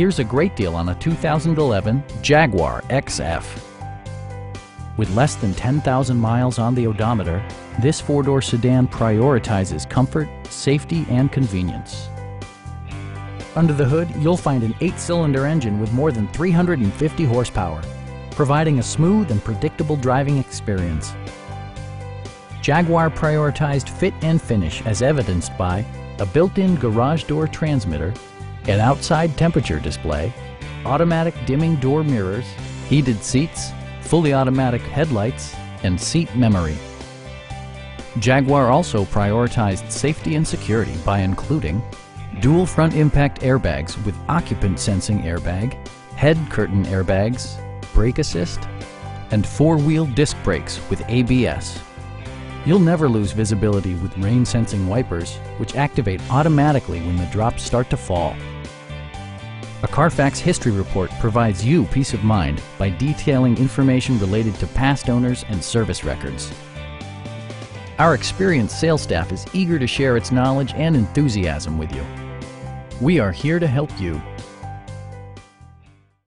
Here's a great deal on a 2011 Jaguar XF. With less than 10,000 miles on the odometer, this four-door sedan prioritizes comfort, safety, and convenience. Under the hood, you'll find an eight-cylinder engine with more than 350 horsepower, providing a smooth and predictable driving experience. Jaguar prioritized fit and finish as evidenced by a built-in garage door transmitter, an outside temperature display, automatic dimming door mirrors, heated seats, fully automatic headlights, and seat memory. Jaguar also prioritized safety and security by including dual front impact airbags with occupant sensing airbag, head curtain airbags, brake assist, and four-wheel disc brakes with ABS. You'll never lose visibility with rain sensing wipers, which activate automatically when the drops start to fall. A Carfax history report provides you peace of mind by detailing information related to past owners and service records. Our experienced sales staff is eager to share its knowledge and enthusiasm with you. We are here to help you.